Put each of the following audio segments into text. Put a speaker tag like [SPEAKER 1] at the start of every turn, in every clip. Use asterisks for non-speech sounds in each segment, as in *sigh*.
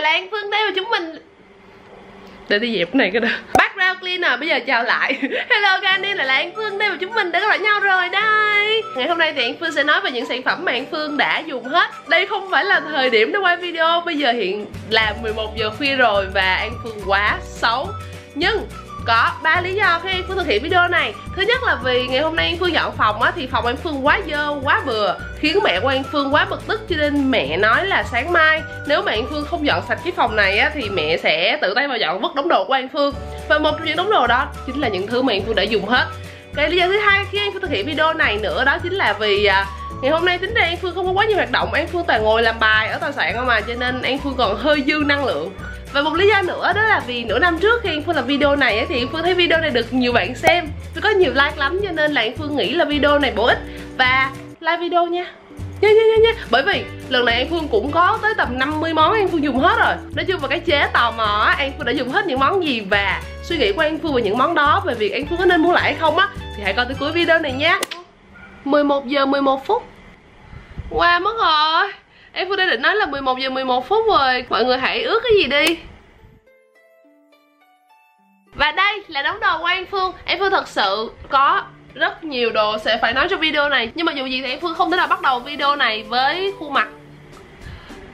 [SPEAKER 1] lại là An Phương đây và chúng mình. Để đi dẹp cái này cái đó. Background cleaner bây giờ chào lại. *laughs* Hello các anh em là An Phương đây và chúng mình đã gặp lại nhau rồi đây. Ngày hôm nay thì An Phương sẽ nói về những sản phẩm mà An Phương đã dùng hết. Đây không phải là thời điểm để quay video bây giờ hiện là 11 giờ khuya rồi và An Phương quá xấu. Nhưng có ba lý do khi Phương thực hiện video này. Thứ nhất là vì ngày hôm nay anh Phương dọn phòng á Thì phòng anh Phương quá dơ, quá bừa Khiến mẹ của anh Phương quá bực tức Cho nên mẹ nói là sáng mai Nếu mẹ anh Phương không dọn sạch cái phòng này á Thì mẹ sẽ tự tay vào dọn vứt đống đồ của anh Phương. Và một trong những đống đồ đó Chính là những thứ mà anh Phương đã dùng hết. Cái lý do thứ hai khi anh Phương thực hiện video này nữa Đó chính là vì à, Ngày hôm nay tính ra An Phương không có quá nhiều hoạt động An Phương toàn ngồi làm bài ở tòa soạn mà Cho nên An Phương còn hơi dư năng lượng và một lý do nữa đó là vì nửa năm trước khi An Phương làm video này ấy, thì An Phương thấy video này được nhiều bạn xem. Và có nhiều like lắm cho nên là An Phương nghĩ là video này bổ ích. Và like video nha. Nha nha nha nha. Bởi vì lần này An Phương cũng có tới tầm 50 món An Phương dùng hết rồi. Nói chung vào cái chế tò mò An Phương đã dùng hết những món gì và suy nghĩ của An Phương về những món đó. Về việc An Phương có nên mua lại hay không á thì hãy coi tới cuối video này nhé 11 giờ 11 phút. Qua wow, mất rồi. Em Phương đã định nói là 11 giờ 11 phút rồi. Mọi người hãy ước cái gì đi. Và đây là đống đồ của An Phương. Em Phương thật sự có rất nhiều đồ sẽ phải nói trong video này. Nhưng mà dù gì thì An Phương không thể nào bắt đầu video này với khuôn mặt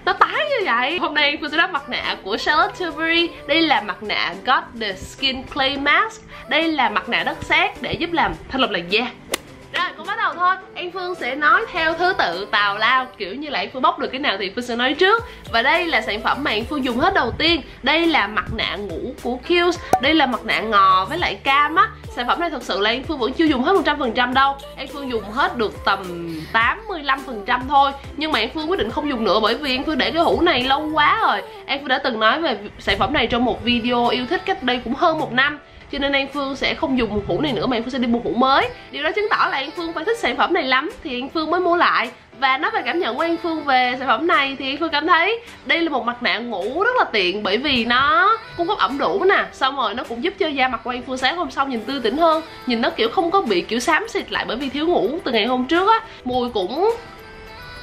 [SPEAKER 1] nó tái như vậy. Hôm nay Phương sẽ đắp mặt nạ của Charlotte Tilbury. Đây là mặt nạ God the Skin Clay Mask. Đây là mặt nạ đất sét để giúp làm thanh lọc làn da rồi cũng bắt đầu thôi. Em Phương sẽ nói theo thứ tự tào lao, Kiểu như là em Phương bóc được cái nào thì Phương sẽ nói trước. Và đây là sản phẩm mà em Phương dùng hết đầu tiên. Đây là mặt nạ ngủ của Kiehl's Đây là mặt nạ ngò với lại cam á. Sản phẩm này thật sự là em Phương vẫn chưa dùng hết 100% đâu. Em Phương dùng hết được tầm 85% thôi. Nhưng mà em Phương quyết định không dùng nữa Bởi vì em Phương để cái hũ này lâu quá rồi. Em Phương đã từng nói về sản phẩm này trong một video yêu thích cách đây cũng hơn một năm cho nên An Phương sẽ không dùng một hũ này nữa mà An Phương sẽ đi mua hũ mới. Điều đó chứng tỏ là An Phương phải thích sản phẩm này lắm thì An Phương mới mua lại. Và nói về cảm nhận của An Phương về sản phẩm này thì An Phương cảm thấy đây là một mặt nạ ngủ rất là tiện bởi vì nó cung cấp ẩm đủ nè, xong rồi nó cũng giúp cho da mặt của An Phương sáng hôm sau nhìn tươi tỉnh hơn, nhìn nó kiểu không có bị kiểu xám xịt lại bởi vì thiếu ngủ từ ngày hôm trước á. Mùi cũng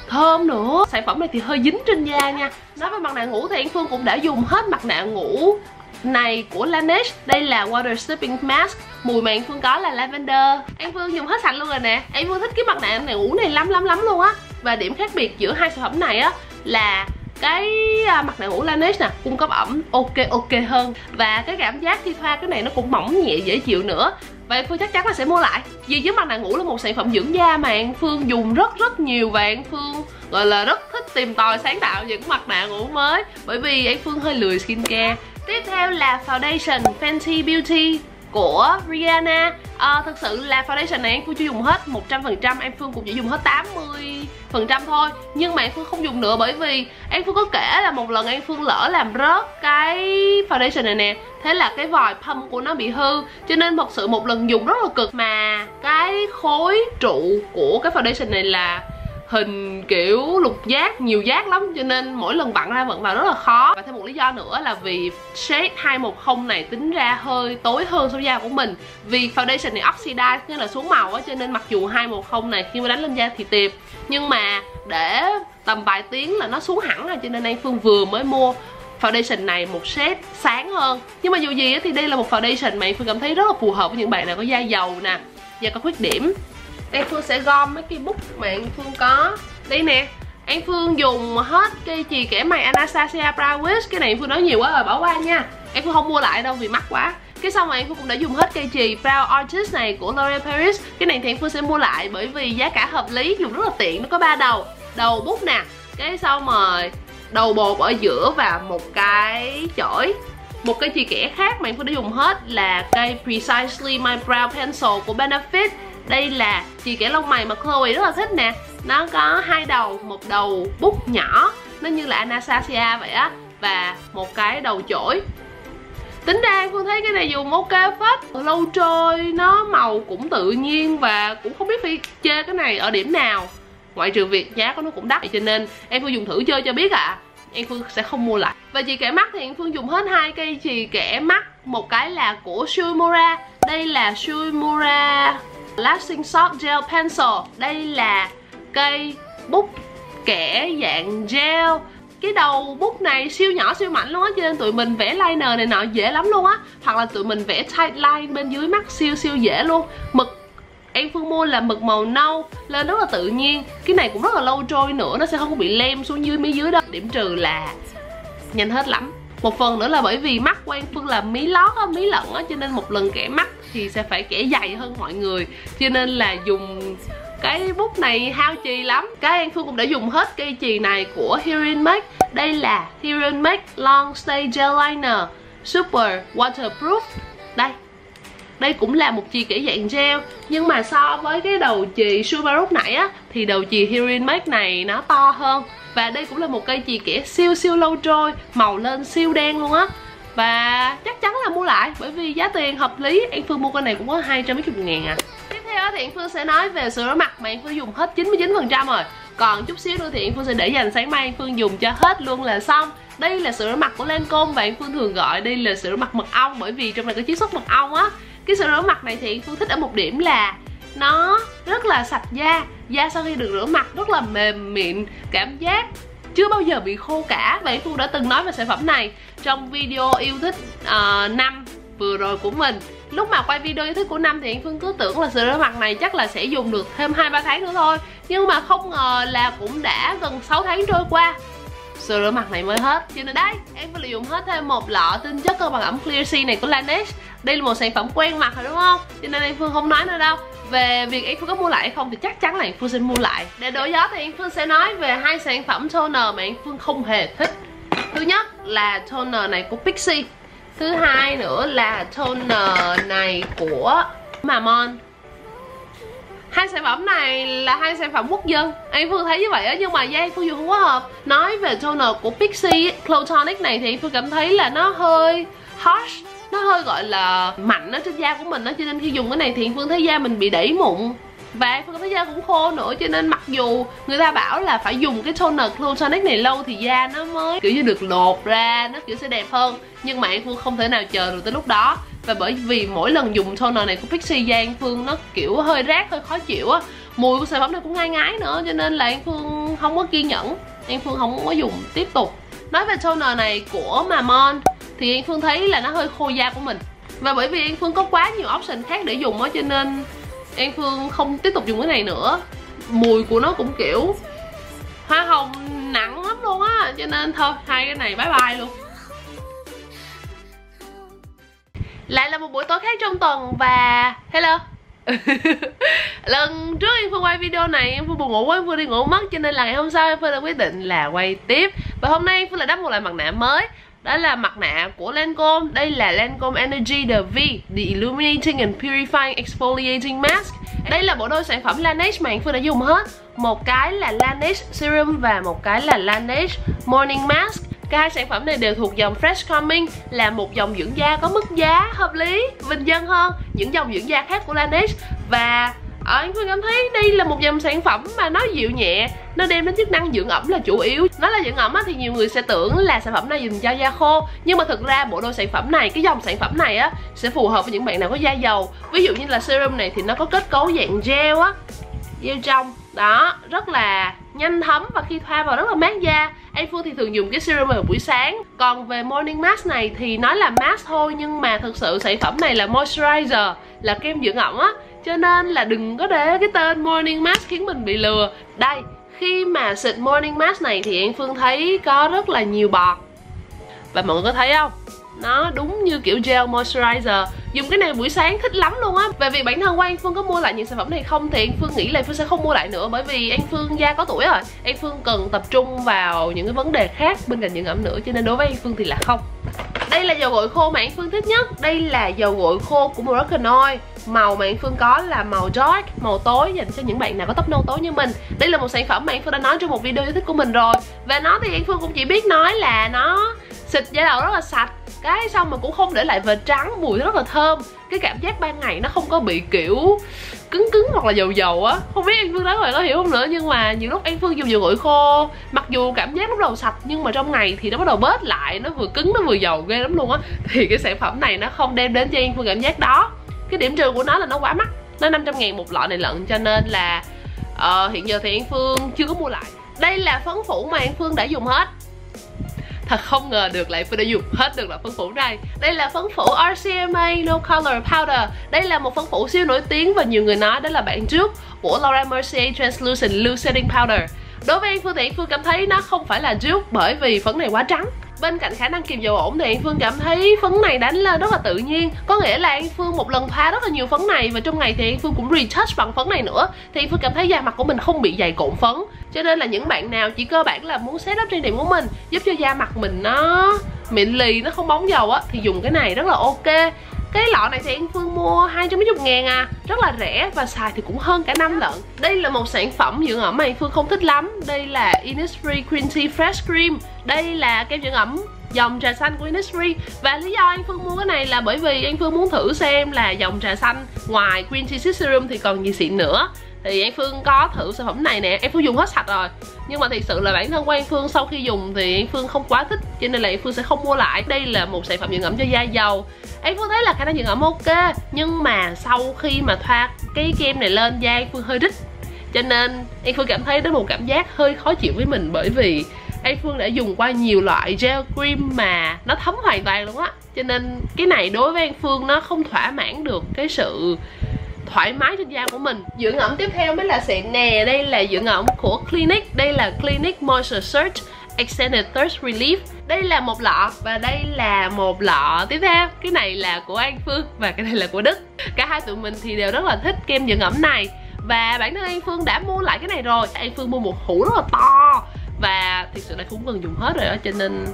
[SPEAKER 1] thơm nữa. Sản phẩm này thì hơi dính trên da nha. Nói về mặt nạ ngủ thì An Phương cũng đã dùng hết mặt nạ ngủ này của Laneige. Đây là Water Sleeping Mask. Mùi mà An Phương có là lavender. An Phương dùng hết sạch luôn rồi nè. An Phương thích cái mặt nạ này ngủ này lắm lắm lắm luôn á. Và điểm khác biệt giữa hai sản phẩm này á Là cái à, mặt nạ ngủ Laneige nè, cung cấp ẩm ok ok hơn. Và cái cảm giác khi thoa cái này nó cũng mỏng nhẹ, dễ chịu nữa. Vậy Phương chắc chắn là sẽ mua lại. Vì với mặt nạ ngủ là một sản phẩm dưỡng da mà An Phương dùng rất rất nhiều và An Phương, gọi là, rất thích tìm tòi sáng tạo những mặt nạ ngủ mới. Bởi vì An Phương hơi lười skincare. Tiếp theo là foundation Fenty Beauty của Rihanna. À, Thực sự là foundation này em Phương chưa dùng hết 100% em Phương cũng chỉ dùng hết 80% thôi. Nhưng mà em Phương không dùng nữa bởi vì em Phương có kể là một lần em Phương lỡ làm rớt cái foundation này nè. Thế là cái vòi pump của nó bị hư Cho nên thật sự một lần dùng rất là cực. Mà cái khối trụ của cái foundation này là hình kiểu lục giác, nhiều giác lắm, cho nên mỗi lần bạn ra vận vào rất là khó. Và thêm một lý do nữa là vì shade 210 này tính ra hơi tối hơn so với da của mình. Vì foundation này oxidize nghĩa là xuống màu á, cho nên mặc dù 210 này khi mà đánh lên da thì tiệp. Nhưng mà để tầm vài tiếng là nó xuống hẳn rồi, cho nên anh Phương vừa mới mua foundation này một set sáng hơn. Nhưng mà dù gì thì đây là một foundation mà Phương cảm thấy rất là phù hợp với những bạn nào có da dầu nè, da có khuyết điểm đây Phương sẽ gom mấy cái bút mà anh Phương có. Đây nè anh Phương dùng hết cây chì kẻ mày Anastasia Brow Cái này anh Phương nói nhiều quá rồi bỏ qua nha. Em Phương không mua lại đâu vì mắc quá. Cái xong rồi em Phương cũng đã dùng hết cây chì Brow Artist này của L'Oreal Paris. Cái này thì em Phương sẽ mua lại bởi vì giá cả hợp lý Dùng rất là tiện, nó có ba đầu. Đầu bút nè Cái xong rồi đầu bột ở giữa và một cái chổi. Một cái chì kẻ khác mà em Phương đã dùng hết là cây Precisely My Brow Pencil của Benefit đây là chì kẻ lông mày mà Chloe rất là thích nè. Nó có hai đầu, một đầu bút nhỏ, nó như là Anastasia vậy á, và một cái đầu chổi. Tính ra phương thấy cái này dùng ok phết lâu trôi, nó màu cũng tự nhiên và cũng không biết phải chê cái này ở điểm nào. Ngoại trừ việc giá của nó cũng đắt, cho nên em phương dùng thử chơi cho biết ạ. À. em phương sẽ không mua lại. Và chì kẻ mắt thì em phương dùng hết hai cây chì kẻ mắt. Một cái là của Shuimura đây là Shuimura Lasting Soft Gel Pencil. Đây là cây bút kẻ dạng gel. Cái đầu bút này siêu nhỏ, siêu mảnh luôn á, cho nên tụi mình vẽ liner này nọ dễ lắm luôn á. Hoặc là tụi mình vẽ tight line bên dưới mắt siêu siêu dễ luôn. Mực em phương mua là mực màu nâu, lên rất là tự nhiên. Cái này cũng rất là lâu trôi nữa, nó sẽ không có bị lem xuống dưới mí dưới đâu. Điểm trừ là nhanh hết lắm một phần nữa là bởi vì mắt của An Phương là mí lót á, mí lẫn á cho nên một lần kẻ mắt thì sẽ phải kẻ dày hơn mọi người. Cho nên là dùng cái bút này hao chì lắm. Cái An Phương cũng đã dùng hết cây chì này của Hearing Make đây là Hearing Make Long Stay Gel Liner Super Waterproof. Đây. Đây cũng là một chì kẻ dạng gel. Nhưng mà so với cái đầu chì Subaru nãy á thì đầu chì Hearing Make này nó to hơn và đây cũng là một cây chì kẻ siêu siêu lâu trôi, màu lên siêu đen luôn á. Và chắc chắn là mua lại, bởi vì giá tiền hợp lý. An Phương mua con này cũng có hai trăm mấy chục ngàn à. Tiếp theo thì An Phương sẽ nói về sữa rửa mặt mà An Phương dùng hết 99% rồi. Còn chút xíu nữa thì An Phương sẽ để dành sáng mai An Phương dùng cho hết luôn là xong. Đây là sữa rửa mặt của Lancome và An Phương thường gọi đây là sữa rửa mặt mật ong, bởi vì trong này có chiết xuất mật ong á. Cái sữa rửa mặt này thì An Phương thích ở một điểm là nó rất là sạch da da sau khi được rửa mặt rất là mềm mịn cảm giác chưa bao giờ bị khô cả. Vậy Phương đã từng nói về sản phẩm này trong video yêu thích ờ, uh, năm vừa rồi của mình. Lúc mà quay video yêu thích của năm thì Phương cứ tưởng là sữa rửa mặt này chắc là sẽ dùng được thêm hai ba tháng nữa thôi. Nhưng mà không ngờ là cũng đã gần 6 tháng trôi qua sữa rửa mặt này mới hết. Cho nên đây em phải dùng hết thêm một lọ tinh chất cơ bản ẩm Clear C này của Laneige. Đây là một sản phẩm quen mặt rồi đúng không? Cho nên em Phương không nói nữa đâu. Về việc Yên Phương có mua lại hay không thì chắc chắn là Yên Phương sẽ mua lại. Để đổi gió thì Yên Phương sẽ nói về hai sản phẩm toner mà Yên Phương không hề thích. Thứ nhất là toner này của Pixie. Thứ hai nữa là toner này của Mamon hai sản phẩm này là hai sản phẩm quốc dân. Anh Phương thấy như vậy á, nhưng mà da Phương dùng không quá hợp. Nói về toner của Pixie Clow Tonic này thì Phương cảm thấy là nó hơi harsh, nó hơi gọi là mạnh ở trên da của mình đó cho nên khi dùng cái này thì phương thấy da mình bị đẩy mụn. Và phương thấy da cũng khô nữa, cho nên mặc dù người ta bảo là phải dùng cái toner Glow Tonic này lâu thì da nó mới kiểu như được lột ra, nó kiểu sẽ đẹp hơn. Nhưng mà anh Phương không thể nào chờ được tới lúc đó và bởi vì mỗi lần dùng toner này của Pixie da An Phương nó kiểu hơi rát hơi khó chịu á. Mùi của sản phẩm này cũng ngai ngái nữa, cho nên là An Phương không có kiên nhẫn. An Phương không có dùng, tiếp tục. Nói về toner này của Mamon, thì An Phương thấy là nó hơi khô da của mình. Và bởi vì An Phương có quá nhiều option khác để dùng á, cho nên An Phương không tiếp tục dùng cái này nữa. Mùi của nó cũng kiểu hoa hồng nặng lắm luôn á, cho nên thôi, hai cái này bye bye luôn. Lại là một buổi tối khác trong tuần và hello. *laughs* Lần trước em phương quay video này em phương buồn ngủ quá em phương đi ngủ mất cho nên là ngày hôm sau em phương đã quyết định là quay tiếp. Và hôm nay em phương lại đắp một loại mặt nạ mới đó là mặt nạ của Lancome. Đây là Lancome Energy The V The Illuminating and Purifying Exfoliating Mask. Đây là bộ đôi sản phẩm Laneige mà anh Phương đã dùng hết. Một cái là Laneige Serum và một cái là Laneige Morning Mask Cả hai sản phẩm này đều thuộc dòng Fresh Coming là một dòng dưỡng da có mức giá hợp lý, bình dân hơn những dòng dưỡng da khác của Laneige. Và ở ờ, anh Phương cảm thấy đây là một dòng sản phẩm mà nó dịu nhẹ nó đem đến chức năng dưỡng ẩm là chủ yếu. Nó là dưỡng ẩm á, thì nhiều người sẽ tưởng là sản phẩm này dùng cho da khô nhưng mà thực ra bộ đôi sản phẩm này cái dòng sản phẩm này á sẽ phù hợp với những bạn nào có da dầu. Ví dụ như là serum này thì nó có kết cấu dạng gel á gel trong. Đó rất là nhanh thấm và khi thoa vào rất là mát da. Anh Phương thì thường dùng cái serum vào buổi sáng. Còn về morning mask này thì nói là mask thôi, Nhưng mà thực sự sản phẩm này là moisturizer, Là kem dưỡng ẩm á. Cho nên là đừng có để cái tên morning mask khiến mình bị lừa. Đây, khi mà xịt morning mask này thì em Phương thấy có rất là nhiều bọt. Và mọi người có thấy không? Nó đúng như kiểu gel moisturizer. Dùng cái này buổi sáng thích lắm luôn á. Về vì bản thân của An Phương có mua lại những sản phẩm này không thì An Phương nghĩ là An Phương sẽ không mua lại nữa bởi vì An Phương da có tuổi rồi. An Phương cần tập trung vào những cái vấn đề khác bên cạnh dưỡng ẩm nữa, cho nên đối với An Phương thì là không. Đây là dầu gội khô mà An Phương thích nhất. Đây là dầu gội khô của Moroccan Oil. Màu mà An Phương có là màu dark, màu tối, dành cho những bạn nào có tóc nâu tối như mình. Đây là một sản phẩm mà An Phương đã nói trong một video yêu thích của mình rồi. Về nó thì An Phương cũng chỉ biết nói là nó xịt da đầu rất là sạch cái xong mà cũng không để lại vệt trắng mùi rất là thơm. Cái cảm giác ban ngày nó không có bị kiểu cứng cứng hoặc là dầu dầu á. Không biết anh phương nói bạn có hiểu không nữa nhưng mà nhiều lúc anh phương dùng dầu gội khô. Mặc dù cảm giác lúc đầu sạch nhưng mà trong ngày thì nó bắt đầu bớt lại nó vừa cứng nó vừa dầu ghê lắm luôn á. Thì cái sản phẩm này nó không đem đến cho anh phương cảm giác đó. Cái điểm trừ của nó là nó quá mắc nó 500 ngàn một lọ này lận cho nên là uh, hiện giờ thì An Phương chưa có mua lại. Đây là phấn phủ mà An Phương đã dùng hết thật không ngờ được lại Phương đã dùng hết được loại phấn phủ này. Đây là phấn phủ RCMA No Color Powder. Đây là một phấn phủ siêu nổi tiếng và nhiều người nói đó là bạn trước của Laura Mercier Translucent Loose Setting Powder. Đối với Phương thì Phương cảm thấy nó không phải là dupe bởi vì phấn này quá trắng bên cạnh khả năng kiềm dầu ổn thì An Phương cảm thấy phấn này đánh lên rất là tự nhiên. Có nghĩa là An Phương một lần thoa rất là nhiều phấn này và trong ngày thì An Phương cũng retouch bằng phấn này nữa. Thì An Phương cảm thấy da mặt của mình không bị dày cộn phấn. Cho nên là những bạn nào chỉ cơ bản là muốn set up trang điểm của mình, giúp cho da mặt mình nó mịn lì, nó không bóng dầu á, thì dùng cái này rất là ok cái lọ này thì An Phương mua hai trăm mấy chục ngàn à. Rất là rẻ và xài thì cũng hơn cả năm lận. Đây là một sản phẩm dưỡng ẩm mà An Phương không thích lắm. Đây là Innisfree Green Tea Fresh Cream. Đây là kem dưỡng ẩm dòng trà xanh của Innisfree. Và lý do anh Phương mua cái này là bởi vì anh Phương muốn thử xem là dòng trà xanh Ngoài Green Tea Serum thì còn gì xịn nữa thì An Phương có thử sản phẩm này nè An Phương dùng hết sạch rồi. Nhưng mà thật sự là bản thân của An Phương sau khi dùng thì An Phương không quá thích, cho nên là An Phương sẽ không mua lại. Đây là một sản phẩm dưỡng ẩm cho da dầu. An Phương thấy là khả năng dưỡng ẩm ok, nhưng mà sau khi mà thoa cái kem này lên, da An Phương hơi rít. Cho nên An Phương cảm thấy đến một cảm giác hơi khó chịu với mình bởi vì An Phương đã dùng qua nhiều loại gel cream mà nó thấm hoàn toàn luôn á. Cho nên cái này đối với An Phương nó không thỏa mãn được cái sự thoải mái trên da của mình. Dưỡng ẩm tiếp theo mới là xịn nè, đây là dưỡng ẩm của Clinique, đây là Clinique Moisture search Extended Thirst Relief. Đây là một lọ và đây là một lọ tiếp theo. Cái này là của An Phương và cái này là của Đức. Cả hai tụi mình thì đều rất là thích kem dưỡng ẩm này. Và bản thân An Phương đã mua lại cái này rồi. An Phương mua một hũ rất là to Và thực sự là cũng gần dùng hết rồi đó, Cho nên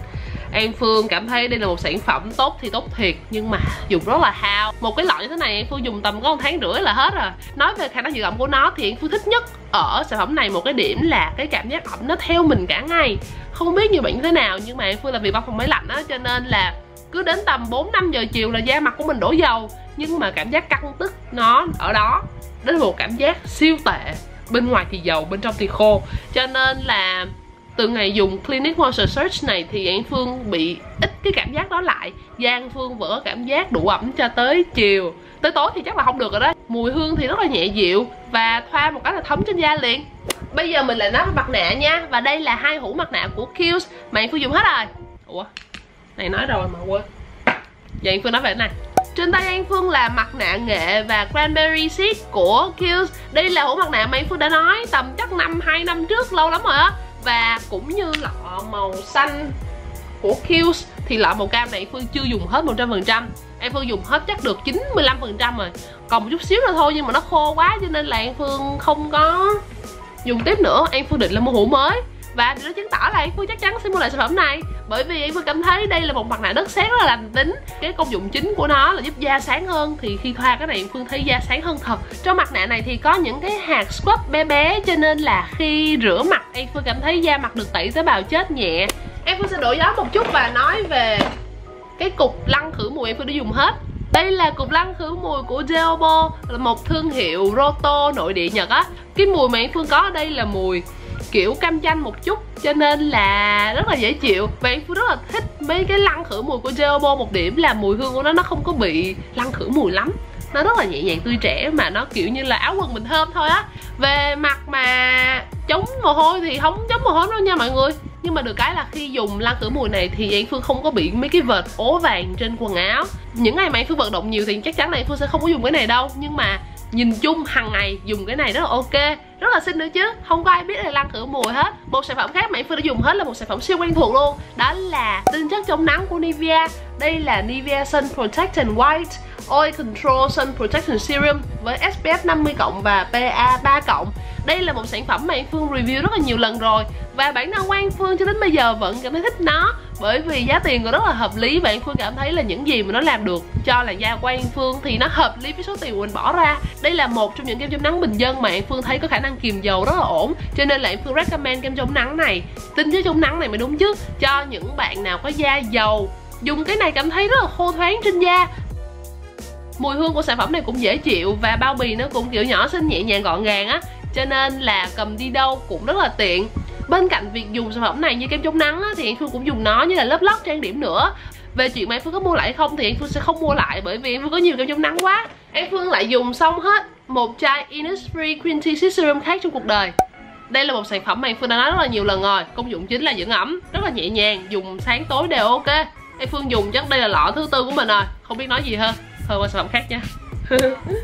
[SPEAKER 1] An Phương cảm thấy đây là một sản phẩm tốt thì tốt thiệt Nhưng mà dùng rất là hao. Một cái lọ như thế này An Phương dùng tầm có một tháng rưỡi là hết rồi. Nói về khả năng dưỡng ẩm của nó thì An Phương thích nhất Ở sản phẩm này một cái điểm là cái cảm giác ẩm nó theo mình cả ngày. Không biết nhiều bạn như thế nào Nhưng mà An Phương là vì văn phòng máy lạnh á Cho nên là cứ đến tầm 4-5 giờ chiều là da mặt của mình đổ dầu. Nhưng mà cảm giác căng tức nó ở đó Đến một cảm giác siêu tệ. Bên ngoài thì dầu, bên trong thì khô. Cho nên là từ ngày dùng Clinic Moisture Search này thì An Phương bị ít cái cảm giác đó lại. Giang Phương vẫn có cảm giác đủ ẩm cho tới chiều. Tới tối thì chắc là không được rồi đó. Mùi hương thì rất là nhẹ dịu Và thoa một cái là thấm trên da liền. Bây giờ mình lại nói mặt nạ nha. Và đây là hai hũ mặt nạ của Kiehl's Mà An Phương dùng hết rồi. Ủa? Này nói rồi mà quên. Giờ An Phương nói về cái này. Trên tay An Phương là mặt nạ nghệ và cranberry seed của Kiehl's Đây là hũ mặt nạ mà An Phương đã nói tầm chắc năm, hai năm trước, lâu lắm rồi á và cũng như lọ màu xanh của Kiehl's thì lọ màu cam này Phương chưa dùng hết 100% Em Phương dùng hết chắc được 95% rồi. Còn một chút xíu nữa thôi nhưng mà nó khô quá cho nên là Em Phương không có dùng tiếp nữa. Em Phương định là mua hũ mới và điều đó chứng tỏ là Phương chắc chắn sẽ mua lại sản phẩm này. Bởi vì em Phương cảm thấy đây là một mặt nạ đất sét rất là lành tính. Cái công dụng chính của nó là giúp da sáng hơn. Thì khi thoa cái này Phương thấy da sáng hơn thật. Trong mặt nạ này thì có những cái hạt scrub bé bé, cho nên là khi rửa mặt An Phương cảm thấy da mặt được tẩy tế bào chết nhẹ. An Phương sẽ đổi gió một chút và nói về cái cục lăn khử mùi An Phương đã dùng hết. Đây là cục lăn khử mùi của geobo là một thương hiệu Roto nội địa Nhật á. Cái mùi mà An Phương có ở đây là mùi kiểu cam chanh một chút, cho nên là rất là dễ chịu. Và em rất là thích mấy cái lăn khử mùi của Jeobo. Một điểm là mùi hương của nó nó không có bị lăn khử mùi lắm. Nó rất là nhẹ nhàng tươi trẻ mà nó kiểu như là áo quần mình thơm thôi á. Về mặt mà chống mồ hôi thì không chống mồ hôi đâu nha mọi người. Nhưng mà được cái là khi dùng lăn khử mùi này thì An Phương không có bị mấy cái vệt ố vàng trên quần áo. Những ngày mà An Phương vận động nhiều thì chắc chắn là An Phương sẽ không có dùng cái này đâu. Nhưng mà nhìn chung hàng ngày dùng cái này rất là ok, rất là xinh nữa chứ. Không có ai biết là lăn khử mùi hết. Một sản phẩm khác mà em phương đã dùng hết là một sản phẩm siêu quen thuộc luôn. Đó là tinh chất chống nắng của Nivea. Đây là Nivea Sun protection White Oil Control Sun Protection Serum với SPF 50 cộng và PA 3 cộng. Đây là một sản phẩm mà em Phương review rất là nhiều lần rồi. Và bản thân Quang Phương cho đến bây giờ vẫn cảm thấy thích nó bởi vì giá tiền của rất là hợp lý và An Phương cảm thấy là những gì mà nó làm được cho làn da của An Phương thì nó hợp lý với số tiền của mình bỏ ra. Đây là một trong những kem chống nắng bình dân mà An Phương thấy có khả năng kiềm dầu rất là ổn, cho nên là An Phương recommend kem chống nắng này. Tinh chất chống nắng này mới đúng chứ, cho những bạn nào có da dầu, dùng cái này cảm thấy rất là khô thoáng trên da. Mùi hương của sản phẩm này cũng dễ chịu và bao bì nó cũng kiểu nhỏ xinh nhẹ nhàng gọn gàng á, cho nên là cầm đi đâu cũng rất là tiện bên cạnh việc dùng sản phẩm này như kem chống nắng á, thì anh phương cũng dùng nó như là lớp lót trang điểm nữa. Về chuyện mà anh phương có mua lại không thì anh phương sẽ không mua lại bởi vì anh phương có nhiều kem chống nắng quá. Anh phương lại dùng xong hết một chai Innisfree Green Tea Serum khác trong cuộc đời. Đây là một sản phẩm mà Phương đã nói rất là nhiều lần rồi. Công dụng chính là dưỡng ẩm rất là nhẹ nhàng dùng sáng tối đều ok. Em Phương dùng chắc đây là lọ thứ tư của mình rồi không biết nói gì hơn. Thôi qua sản phẩm khác nha. *laughs*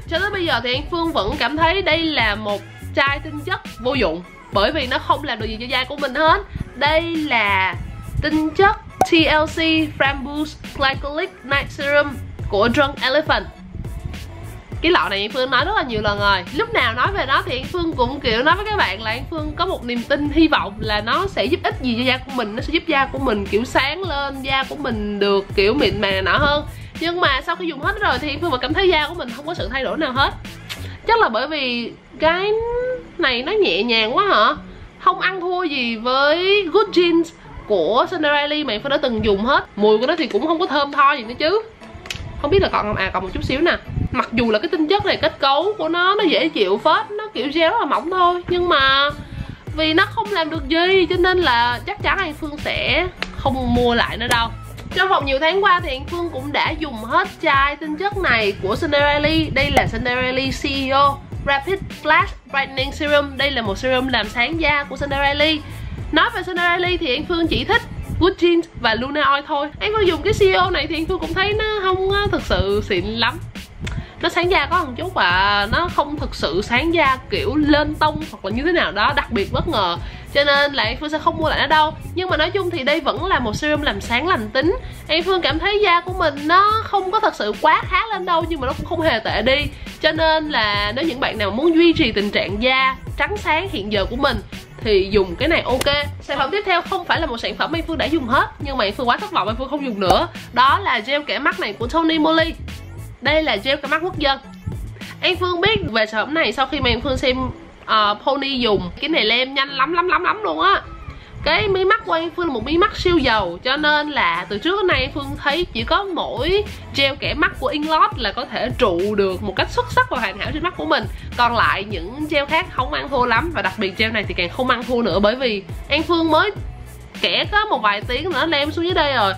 [SPEAKER 1] Cho tới bây giờ thì An Phương vẫn cảm thấy đây là một chai tinh chất vô dụng bởi vì nó không làm được gì cho da của mình hết. Đây là tinh chất TLC Framboos Glycolic Night Serum của Drunk Elephant. Cái lọ này An Phương nói rất là nhiều lần rồi. Lúc nào nói về nó thì An Phương cũng, kiểu, nói với các bạn là An Phương có một niềm tin, hy vọng là nó sẽ giúp ích gì cho da của mình. Nó sẽ giúp da của mình, kiểu, sáng lên, da của mình được, kiểu, mịn màng nọ hơn. Nhưng mà sau khi dùng hết rồi thì An Phương vẫn cảm thấy da của mình không có sự thay đổi nào hết. Chắc là bởi vì cái này nó nhẹ nhàng quá hả? Không ăn thua gì với Good Jeans của Cinderella mà Phương đã từng dùng hết. Mùi của nó thì cũng không có thơm tho gì nữa chứ. Không biết là còn à còn một chút xíu nè. Mặc dù là cái tinh chất này, kết cấu của nó nó dễ chịu phết, nó kiểu gel rất là mỏng thôi. Nhưng mà vì nó không làm được gì, cho nên là chắc chắn anh phương sẽ không mua lại nữa đâu. Trong vòng nhiều tháng qua thì Anh Phương cũng đã dùng hết chai tinh chất này của Cinderella Đây là Cinderella CEO Rapid Flash Brightening Serum. Đây là một serum làm sáng da của Cinderella Nói về Cinderella thì Anh Phương chỉ thích Good Jeans và Luna Oil thôi. Anh Phương dùng cái CEO này thì Anh Phương cũng thấy nó không ờ, thực sự xịn lắm nó sáng da có một chút và nó không thực sự sáng da kiểu lên tông hoặc là như thế nào đó, đặc biệt bất ngờ. Cho nên là phương sẽ không mua lại nó đâu. Nhưng mà nói chung thì đây vẫn là một serum làm sáng lành tính. Em phương cảm thấy da của mình nó không có thật sự quá khá lên đâu, nhưng mà nó cũng không hề tệ đi. Cho nên là nếu những bạn nào muốn duy trì tình trạng da trắng sáng hiện giờ của mình thì dùng cái này ok. Sản phẩm tiếp theo không phải là một sản phẩm em phương đã dùng hết, nhưng mà em phương quá thất vọng em phương không dùng nữa. Đó là gel kẻ mắt này của Tony Moly đây là gel cái mắt quốc dân. An Phương biết về sản phẩm này sau khi mà An Phương xem uh, Pony dùng. Cái này lem nhanh lắm lắm lắm lắm luôn á. Cái mí mắt của An Phương là một mí mắt siêu dầu cho nên là từ trước đến nay An Phương thấy chỉ có mỗi gel kẻ mắt của Inglot là có thể trụ được một cách xuất sắc và hoàn hảo trên mắt của mình. Còn lại những gel khác không ăn thua lắm và đặc biệt gel này thì càng không ăn thua nữa bởi vì An Phương mới kẻ có một vài tiếng nữa lem xuống dưới đây rồi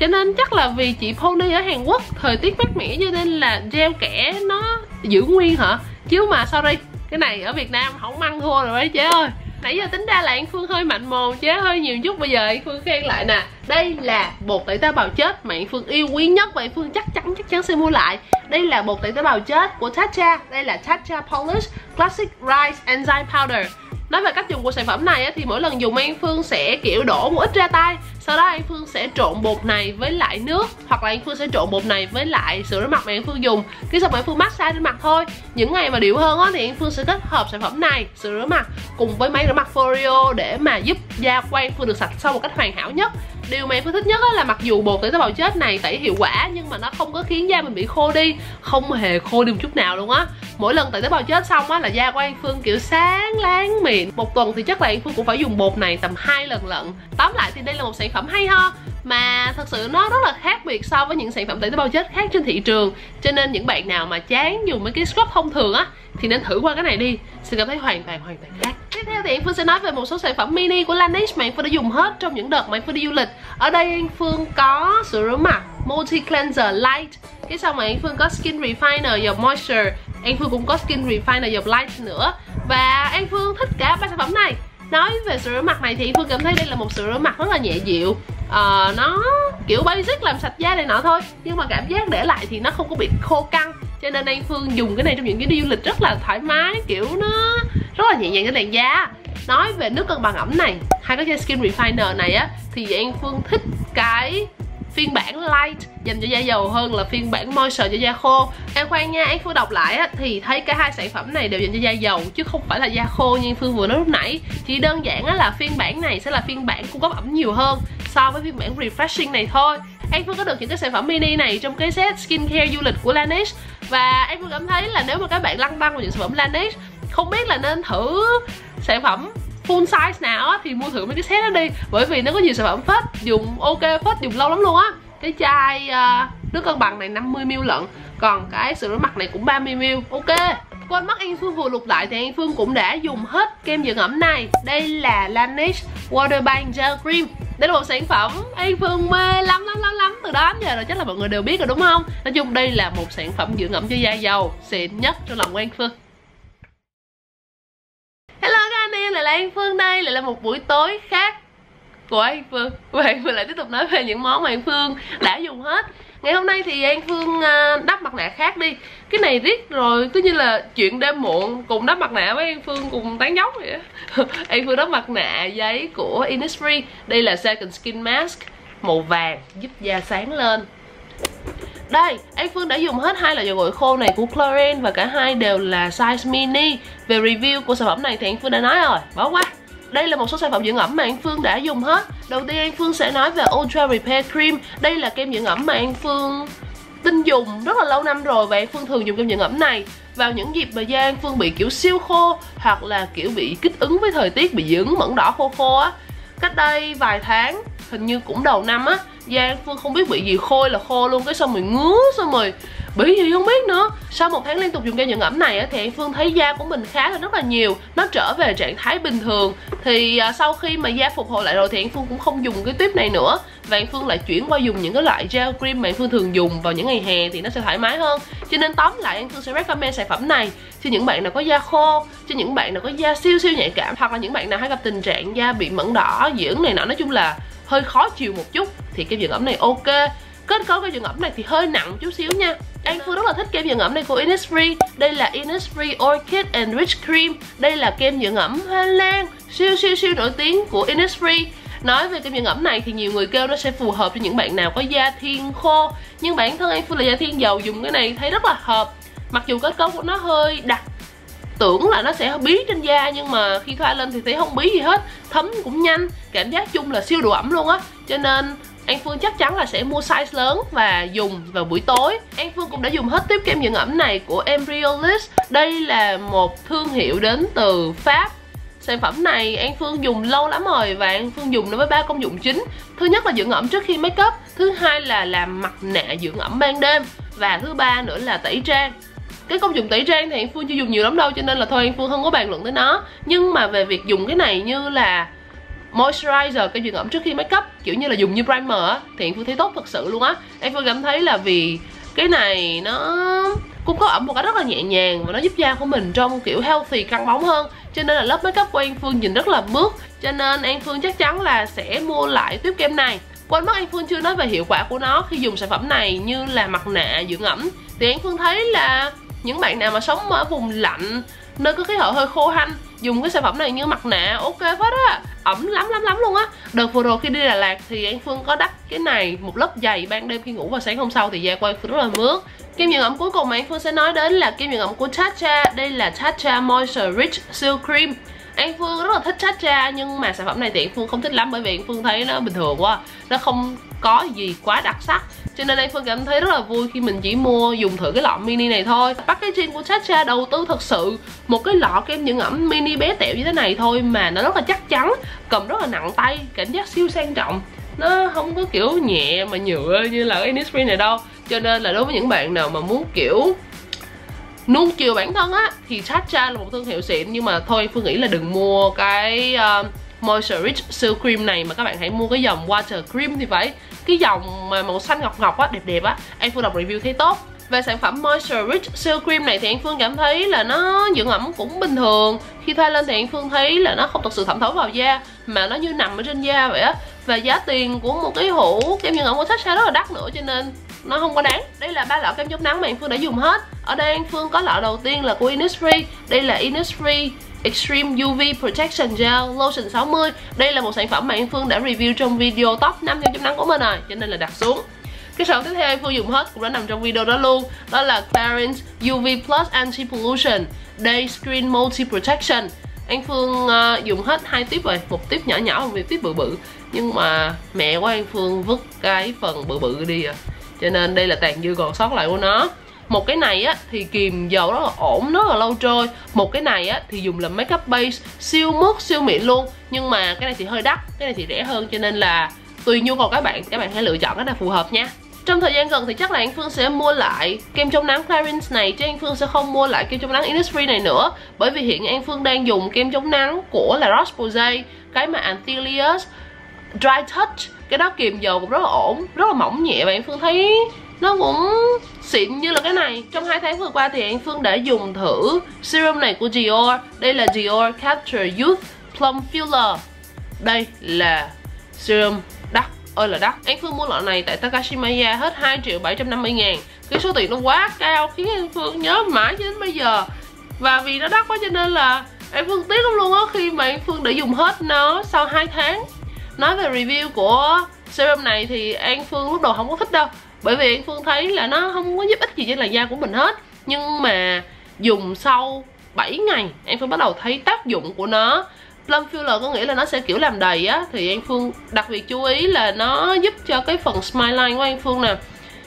[SPEAKER 1] cho nên chắc là vì chị Pony ở Hàn Quốc, thời tiết mát mẻ cho nên là gel kẻ nó giữ nguyên hả? Chứ mà sorry, cái này ở Việt Nam không ăn thua rồi đấy chế ơi. Nãy giờ tính ra là anh Phương hơi mạnh mồm, chế hơi nhiều chút, bây giờ anh Phương khen lại nè. Đây là bột tẩy tế bào chết mà anh Phương yêu quý nhất và anh Phương chắc chắn chắc chắn sẽ mua lại. Đây là bột tẩy tế bào chết của Tatcha. Đây là Tatcha Polish Classic Rice Enzyme Powder nói về cách dùng của sản phẩm này thì mỗi lần dùng An Phương sẽ, kiểu, đổ một ít ra tay. Sau đó An Phương sẽ trộn bột này với lại nước, hoặc là An Phương sẽ trộn bột này với lại sữa rửa mặt mà An Phương dùng. Cái xong An Phương massage trên mặt thôi. Những ngày mà điệu hơn á, thì An Phương sẽ kết hợp sản phẩm này, sữa rửa mặt, cùng với máy rửa mặt Forio để mà giúp da của An Phương được sạch sau một cách hoàn hảo nhất điều mà em phương thích nhất là mặc dù bột tẩy tế bào chết này tẩy hiệu quả nhưng mà nó không có khiến da mình bị khô đi, không hề khô đi một chút nào luôn á. Mỗi lần tẩy tế bào chết xong á là da của an phương kiểu sáng láng mịn. Một tuần thì chắc là an phương cũng phải dùng bột này tầm hai lần lận. Tóm lại thì đây là một sản phẩm hay ho, mà thật sự nó rất là khác biệt so với những sản phẩm tẩy tế bào chết khác trên thị trường. Cho nên những bạn nào mà chán dùng mấy cái scrub thông thường á thì nên thử qua cái này đi. Sẽ cảm thấy hoàn toàn hoàn toàn khác tiếp theo thì anh Phương sẽ nói về một số sản phẩm mini của Laneige mà anh Phương đã dùng hết trong những đợt mà anh Phương đi du lịch. Ở đây anh Phương có sữa rửa mặt multi cleanser light. Cái sau mà anh Phương có skin refiner dầu moisture. Anh Phương cũng có skin refiner dầu light nữa. Và anh Phương thích cả ba sản phẩm này. Nói về sữa rửa mặt này thì Phương cảm thấy đây là một sữa rửa mặt rất là nhẹ dịu. Uh, nó kiểu basic làm sạch da này nọ thôi. Nhưng mà cảm giác để lại thì nó không có bị khô căng cho nên An Phương dùng cái này trong những cái đi du lịch rất là thoải mái kiểu nó rất là nhẹ nhàng cái làn da. Nói về nước cân bằng ẩm này hay có cái skin refiner này á thì An Phương thích cái phiên bản light dành cho da dầu hơn là phiên bản moisture cho da khô. Em khoan nha, anh Phương đọc lại á, thì thấy cả hai sản phẩm này đều dành cho da dầu chứ không phải là da khô như Phương vừa nói lúc nãy. Chỉ đơn giản á, là phiên bản này sẽ là phiên bản cung cấp ẩm nhiều hơn so với phiên bản refreshing này thôi. An Phương có được những cái sản phẩm mini này trong cái set skincare du lịch của Laneige. Và An Phương cảm thấy là nếu mà các bạn lăn tăn vào những sản phẩm Laneige không biết là nên thử sản phẩm full size nào thì mua thử mấy cái set đó đi. Bởi vì nó có nhiều sản phẩm phết dùng ok phết dùng lâu lắm luôn á. Cái chai uh, nước cân bằng này 50ml lận còn cái sữa rửa mặt này cũng 30ml ok quên mất An Phương vừa lục lại thì An Phương cũng đã dùng hết kem dưỡng ẩm này. Đây là Laneige Water Bank Gel Cream đây là một sản phẩm An Phương mê lắm lắm lắm lắm. Từ đó đến giờ rồi chắc là mọi người đều biết rồi, đúng không? Nói chung đây là một sản phẩm dưỡng ẩm cho da dầu, xịn nhất trong lòng của An Phương. Em, lại là An Phương đây, Lại là một buổi tối khác của An Phương. Và An Phương lại tiếp tục nói về những món mà An Phương đã dùng hết. Ngày hôm nay thì An Phương à, đắp mặt nạ khác đi Cái này riết rồi Tất nhiên là chuyện đêm muộn Cùng đắp mặt nạ với An Phương cùng tán dốc vậy *laughs* An Phương đắp mặt nạ giấy của Innisfree Đây là Second Skin Mask Màu vàng giúp da sáng lên đây, An Phương đã dùng hết hai loại dầu gội khô này của Clarins và cả hai đều là size mini. Về review của sản phẩm này thì An Phương đã nói rồi, bỏ qua. Đây là một số sản phẩm dưỡng ẩm mà An Phương đã dùng hết. Đầu tiên An Phương sẽ nói về Ultra Repair Cream. Đây là kem dưỡng ẩm mà An Phương tin dùng rất là lâu năm rồi và An Phương thường dùng kem dưỡng ẩm này vào những dịp mà da An Phương bị kiểu siêu khô hoặc là kiểu bị kích ứng với thời tiết bị dưỡng mẩn đỏ khô khô á. Cách đây vài tháng, hình như cũng đầu năm á, da Phương không biết bị gì khôi là khô luôn cái xong rồi ngứa xong rồi bị gì không biết nữa. Sau một tháng liên tục dùng kem dưỡng ẩm này thì An Phương thấy da của mình khá là rất là nhiều. Nó trở về trạng thái bình thường. Thì à, sau khi mà da phục hồi lại rồi thì An Phương cũng không dùng cái tiếp này nữa. Và An Phương lại chuyển qua dùng những cái loại gel cream mà An Phương thường dùng vào những ngày hè thì nó sẽ thoải mái hơn. Cho nên tóm lại An Phương sẽ recommend sản phẩm này cho những bạn nào có da khô, cho những bạn nào có da siêu siêu nhạy cảm, hoặc là những bạn nào hay gặp tình trạng da bị mẩn đỏ, dưỡng này nọ. Nói chung là hơi khó chịu một chút thì cái dưỡng ẩm này ok. Kết cấu cái dưỡng ẩm này thì hơi nặng chút xíu nha anh Phương rất là thích kem dưỡng ẩm. Này của Innisfree Đây là Innisfree Orchid and Rich Cream. Đây là kem dưỡng ẩm hoa lan, Siêu siêu siêu nổi tiếng của Innisfree Nói về kem dưỡng ẩm này thì nhiều người kêu nó sẽ phù hợp cho những bạn nào có da thiên khô. Nhưng bản thân anh Phương là da thiên dầu, dùng cái này thấy rất là hợp. Mặc dù kết cấu của nó hơi đặc, tưởng là nó sẽ bí trên da, nhưng mà khi thoa lên thì thấy không bí gì hết. Thấm cũng nhanh, cảm giác chung là siêu độ ẩm luôn á. Cho nên An Phương chắc chắn là sẽ mua size lớn và dùng vào buổi tối. An Phương cũng đã dùng hết tiếp kem dưỡng ẩm này của Embryolis. Đây là một thương hiệu đến từ Pháp. Sản phẩm này An Phương dùng lâu lắm rồi và An Phương dùng nó với ba công dụng chính. Thứ nhất là dưỡng ẩm trước khi make up, Thứ hai là làm mặt nạ dưỡng ẩm ban đêm, Và thứ ba nữa là tẩy trang. Cái công dụng tẩy trang thì An Phương chưa dùng nhiều lắm đâu, cho nên là thôi An Phương không có bàn luận tới nó. Nhưng mà về việc dùng cái này như là moisturizer, cái dưỡng ẩm trước khi make up, kiểu như là dùng như primer á, thì An Phương thấy tốt thật sự luôn á. An Phương cảm thấy là vì cái này nó cung cấp ẩm một cách rất là nhẹ nhàng và nó giúp da của mình trông kiểu healthy, căng bóng hơn. Cho nên là lớp make up của An Phương nhìn rất là mướt cho nên An Phương chắc chắn là sẽ mua lại tiếp kem này. Quên mất An Phương chưa nói về hiệu quả của nó. Khi dùng sản phẩm này như là mặt nạ, dưỡng ẩm, thì An Phương thấy là những bạn nào mà sống ở vùng lạnh, nơi có khí hậu hơi khô hanh dùng cái sản phẩm này như mặt nạ, ok hết á ẩm lắm lắm lắm luôn á. Đợt vừa rồi khi đi Đà Lạt thì anh Phương có đắp cái này một lớp dày ban đêm khi ngủ và sáng hôm sau thì da của An Phương rất là mướt. Kem dưỡng ẩm cuối cùng mà anh Phương sẽ nói đến là kem dưỡng ẩm của Tatcha. Đây là Tatcha Moisture Rich Silk Cream. An Phương rất là thích Tatcha nhưng mà sản phẩm này thì An Phương không thích lắm bởi vì An Phương thấy nó bình thường quá, nó không có gì quá đặc sắc. Cho nên An Phương cảm thấy rất là vui khi mình chỉ mua dùng thử cái lọ mini này thôi. Packaging của Chacha đầu tư thật sự một cái lọ kem dưỡng ẩm mini bé tẹo như thế này thôi mà nó rất là chắc chắn, cầm rất là nặng tay, cảm giác siêu sang trọng. Nó không có kiểu nhẹ mà nhựa như là cái Innisfree này đâu. Cho nên là đối với những bạn nào mà muốn kiểu nuông chiều bản thân á thì Tatcha là một thương hiệu xịn nhưng mà thôi Phương nghĩ là đừng mua cái uh, Moisture Rich Silk Cream này mà các bạn hãy mua cái dòng Water Cream thì phải. Cái dòng mà màu xanh ngọc ngọc á đẹp đẹp á anh Phương đọc review thấy tốt. Về sản phẩm Moisture Rich Silk Cream này thì An Phương cảm thấy là nó dưỡng ẩm cũng bình thường. Khi thoa lên thì An Phương thấy là nó không thật sự thẩm thấu vào da Mà nó như nằm ở trên da vậy á. Và giá tiền của một cái hũ kem dưỡng ẩm của Tatcha rất là đắt nữa cho nên nó không có đáng Đây là ba lọ kem chống nắng mà anh Phương đã dùng hết. Ở đây anh Phương có lọ đầu tiên là của Innisfree. Đây là Innisfree Extreme UV Protection Gel Lotion 60 Đây là một sản phẩm mà anh Phương đã review trong video top 5 kem chống nắng của mình rồi Cho nên là đặt xuống. Cái sản phẩm tiếp theo anh Phương dùng hết cũng đã nằm trong video đó luôn. Đó là Clarins UV Plus Anti-Pollution Day Screen Multi Protection. An Phương uh, dùng hết hai tiếp rồi. Một tiếp nhỏ nhỏ và một tiếp bự bự. Nhưng mà mẹ của An Phương vứt cái phần bự bự đi à. Cho nên đây là tàn dư còn sót lại của nó. Một cái này á, thì kìm dầu rất là ổn, rất là lâu trôi. Một cái này á, thì dùng làm makeup base, siêu mướt siêu mịn luôn. Nhưng mà cái này thì hơi đắt, cái này thì rẻ hơn, cho nên là tùy nhu cầu các bạn các bạn hãy lựa chọn cái nào phù hợp nha. Trong thời gian gần thì chắc là anh Phương sẽ mua lại kem chống nắng Clarins này, chứ anh Phương sẽ không mua lại kem chống nắng Innisfree này nữa. Bởi vì hiện anh Phương đang dùng kem chống nắng của La Roche-Posay, cái mà Anthelius Dry Touch cái đó kìm dầu cũng rất là ổn, rất là mỏng nhẹ và em Phương thấy nó cũng xịn như là cái này. Trong hai tháng vừa qua thì em Phương đã dùng thử serum này của Dior. Đây là Dior Capture Youth Plum Filler. Đây là serum đắt ơi là đắt An Phương mua loại này tại Takashimaya hết 2 triệu 750 ngàn. Cái số tiền nó quá cao, khiến An Phương nhớ mãi cho đến bây giờ. Và vì nó đắt quá cho nên là An Phương tiếc lắm luôn á, khi mà An Phương đã dùng hết nó sau 2 tháng. Nói về review của serum này thì An Phương lúc đầu không có thích đâu. Bởi vì An Phương thấy là nó không có giúp ích gì cho làn da của mình hết. Nhưng mà dùng sau 7 ngày, An Phương bắt đầu thấy tác dụng của nó. Plum filler có nghĩa là nó sẽ kiểu làm đầy á. Thì An Phương đặc biệt chú ý là nó giúp cho cái phần smile line của An Phương nè,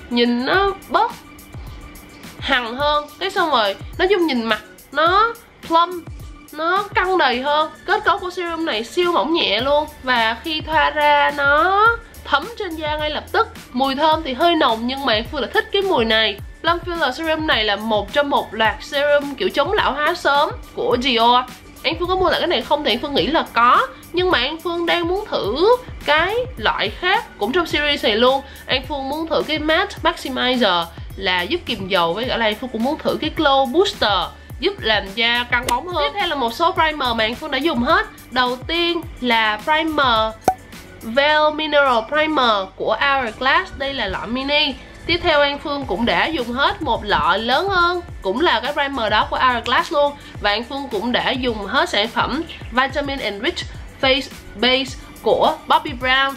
[SPEAKER 1] Nhìn nó bớt hằng hơn. Cái xong rồi, nó giúp nhìn mặt nó plump nó căng đầy hơn. Kết cấu của serum này siêu mỏng nhẹ luôn. Và khi thoa ra, nó thấm trên da ngay lập tức. Mùi thơm thì hơi nồng, nhưng mà An Phương là thích cái mùi này. Plum Filler Serum này là một trong một loạt serum kiểu chống lão hóa sớm của Dior. An Phương có mua lại cái này không thì An Phương nghĩ là có. Nhưng mà An Phương đang muốn thử cái loại khác cũng trong series này luôn. An Phương muốn thử cái Matte Maximizer là giúp kìm dầu. Với cả là An Phương cũng muốn thử cái Glow Booster giúp làm da căng bóng hơn. Tiếp theo là một số primer mà anh Phương đã dùng hết. Đầu tiên là primer Veil Mineral Primer của Hourglass. Đây là loại mini. Tiếp theo An Phương cũng đã dùng hết một lọ lớn hơn, Cũng là cái primer đó của Hourglass luôn. Và An Phương cũng đã dùng hết sản phẩm Vitamin Enrich Face Base của Bobbi Brown.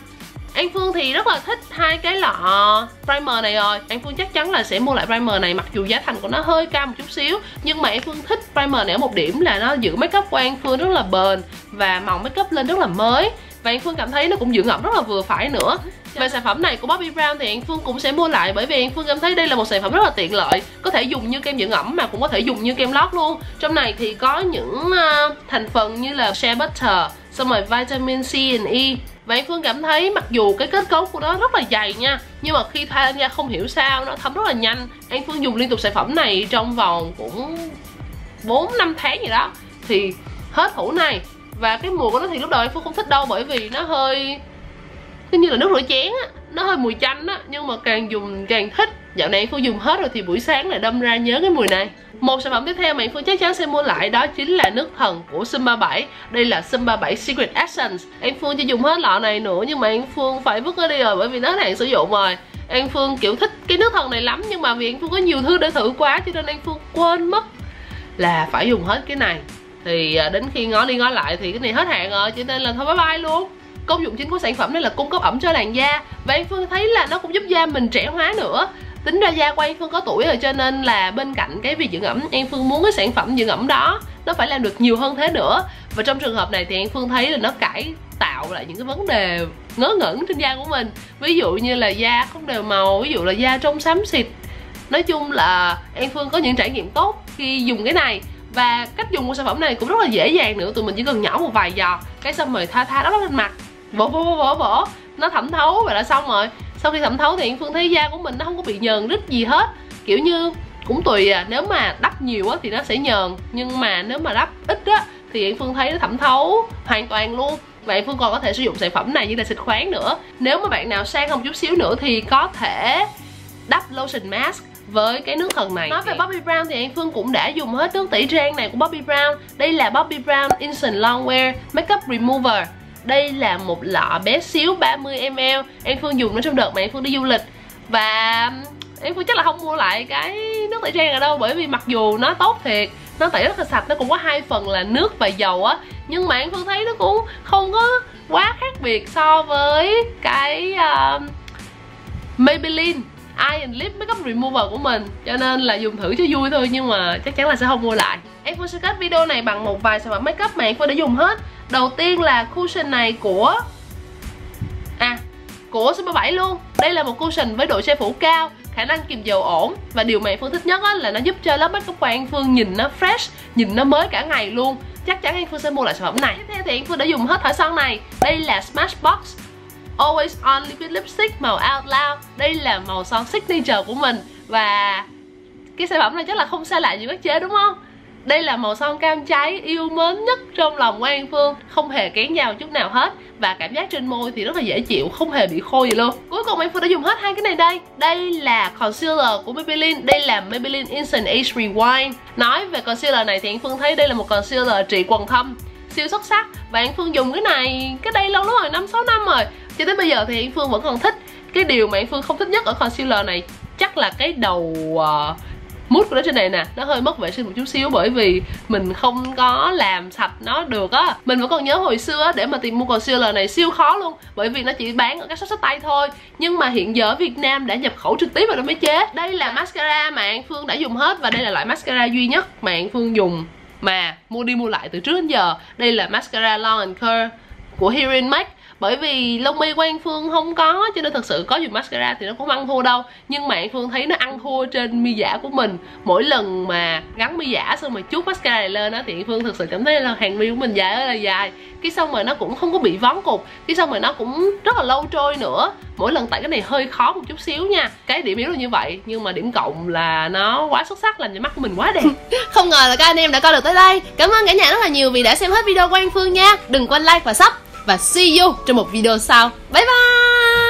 [SPEAKER 1] An Phương thì rất là thích hai cái lọ primer này rồi. An Phương chắc chắn là sẽ mua lại primer này Mặc dù giá thành của nó hơi cao một chút xíu Nhưng mà An Phương thích primer này ở một điểm là nó giữ make up của An Phương rất là bền Và màu make up lên rất là mới. Và An Phương cảm thấy nó cũng dưỡng ẩm rất là vừa phải nữa. Về sản phẩm này của Bobbi Brown thì An Phương cũng sẽ mua lại bởi vì An Phương cảm thấy đây là một sản phẩm rất là tiện lợi có thể dùng như kem dưỡng ẩm mà cũng có thể dùng như kem lót luôn. Trong này thì có những uh, thành phần như là shea butter xong rồi vitamin C and E và An Phương cảm thấy mặc dù cái kết cấu của nó rất là dày nha, Nhưng mà khi thoa ra không hiểu sao, nó thấm rất là nhanh. An Phương dùng liên tục sản phẩm này trong vòng cũng 4-5 tháng gì đó, Thì hết hũ này. Và cái mùi của nó thì lúc đầu em Phương không thích đâu, bởi vì nó hơi, cứ như là nước rửa chén á nó hơi mùi chanh á, nhưng mà càng dùng, càng thích. Dạo này Phương dùng hết rồi thì buổi sáng lại đâm ra nhớ cái mùi này. Một sản phẩm tiếp theo mà Phương chắc chắn sẽ mua lại đó chính là nước thần của Sum 37 Đây là Sum 37 Secret Essence. Em Phương chưa dùng hết lọ này nữa, nhưng mà em Phương phải vứt nó đi rồi, bởi vì nó hạn sử dụng rồi. An Phương kiểu thích cái nước thần này lắm, nhưng mà vì An Phương có nhiều thứ để thử quá, cho nên An Phương quên mất là phải dùng hết cái này. Thì à, đến khi ngó đi ngó lại thì cái này hết hạn rồi, cho nên là thôi, bye bye luôn công dụng chính của sản phẩm này là cung cấp ẩm cho làn da. Và em phương thấy là nó cũng giúp da mình trẻ hóa nữa. Tính ra da của em phương có tuổi rồi cho nên là bên cạnh cái việc dưỡng ẩm em phương muốn cái sản phẩm dưỡng ẩm đó, nó phải làm được nhiều hơn thế nữa. Và trong trường hợp này thì em phương thấy là nó cải tạo lại những cái vấn đề ngớ ngẩn trên da của mình. Ví dụ như là da không đều màu, ví dụ là da trong xám xịt. Nói chung là em phương có những trải nghiệm tốt khi dùng cái này. Và cách dùng của sản phẩm này cũng rất là dễ dàng nữa, tụi mình chỉ cần nhỏ một vài giọt, cái xong rồi thoa thoa đó lên mặt vỗ vỗ vỗ vỗ nó thẩm thấu và là xong rồi. Sau khi thẩm thấu thì phương thấy da của mình nó không có bị nhờn rít gì hết. Kiểu như cũng tùy à nếu mà đắp nhiều á thì nó sẽ nhờn nhưng mà nếu mà đắp ít á thì Yến Phương thấy nó thẩm thấu hoàn toàn luôn. Và Yến Phương còn có thể sử dụng sản phẩm này như là xịt khoáng nữa. Nếu mà bạn nào sang không chút xíu nữa thì có thể đắp lotion mask với cái nước thần này. Nói về Bobbi Brown thì An Phương cũng đã dùng hết nước tẩy trang này của Bobbi Brown. Đây là Bobbi Brown Instant Longwear Makeup Remover đây là một lọ bé xíu 30ml em Phương dùng nó trong đợt mà em Phương đi du lịch. Và em Phương chắc là không mua lại cái nước tẩy trang ở đâu Bởi vì mặc dù nó tốt thiệt Nó tẩy rất là sạch, nó cũng có hai phần là nước và dầu á. Nhưng mà em Phương thấy nó cũng không có quá khác biệt so với cái uh, Maybelline eye and lip makeup remover của mình. Cho nên là dùng thử cho vui thôi, nhưng mà chắc chắn là sẽ không mua lại. Em sẽ kết video này bằng một vài sản phẩm makeup mà em đã dùng hết. Đầu tiên là cushion này của à của số 37 luôn. Đây là một cushion với độ che phủ cao, khả năng kiềm dầu ổn. Và điều mà em Phương thích nhất là nó giúp cho lớp makeup của em Phương nhìn nó fresh, nhìn nó mới cả ngày luôn. Chắc chắn em Phương sẽ mua lại sản phẩm này. Tiếp theo thì em Phương đã dùng hết thỏi son này. Đây là Smashbox. Always On Liquid Lipstick, màu Out Loud. Đây là màu son signature của mình. Và cái sản phẩm này chắc là không xa lạ gì các chế, đúng không? Đây là màu son cam cháy yêu mến nhất trong lòng của An Phương. Không hề kén nhau chút nào hết. Và cảm giác trên môi thì rất là dễ chịu, Không hề bị khô gì luôn. Cuối cùng An Phương đã dùng hết hai cái này đây. Đây là concealer của Maybelline. Đây là Maybelline Instant Age Rewind. Nói về concealer này thì An Phương thấy đây là một concealer trị quần thâm, siêu xuất sắc. Và An Phương dùng cái này, cái đây lâu lắm rồi, năm sáu năm rồi cho tới bây giờ thì anh Phương vẫn còn thích. Cái điều mà anh Phương không thích nhất ở concealer này chắc là cái đầu uh, mút của nó trên này nè. Nó hơi mất vệ sinh một chút xíu bởi vì mình không có làm sạch nó được á. Mình vẫn còn nhớ hồi xưa á để mà tìm mua concealer này siêu khó luôn. Bởi vì nó chỉ bán ở các shop sách tay thôi. Nhưng mà hiện giờ ở Việt Nam đã nhập khẩu trực tiếp vào nó mới chế. Đây là mascara mà An Phương đã dùng hết và đây là loại mascara duy nhất mà An Phương dùng mà mua đi mua lại từ trước đến giờ. Đây là mascara Long and Curl của hirin Make bởi vì lông mi của An Phương không có, cho nên thật sự có dùng mascara thì nó cũng ăn thua đâu. Nhưng mà An Phương thấy nó ăn thua trên mi giả của mình. Mỗi lần mà gắn mi giả xong mà chút mascara này lên đó thì An Phương thực sự cảm thấy là hàng mi của mình dài rất là dài. Cái xong mà nó cũng không có bị vón cục. Cái xong mà nó cũng rất là lâu trôi nữa. Mỗi lần tẩy cái này hơi khó một chút xíu nha. Cái điểm yếu là như vậy, nhưng mà điểm cộng là nó quá xuất sắc, làm cho mắt của mình quá đẹp. *laughs*
[SPEAKER 2] Không ngờ là các anh em đã coi được tới đây. Cảm ơn cả nhà rất là nhiều vì đã xem hết video của An Phương nha. Đừng quên like và sub và see you trong một video sau. Bye bye!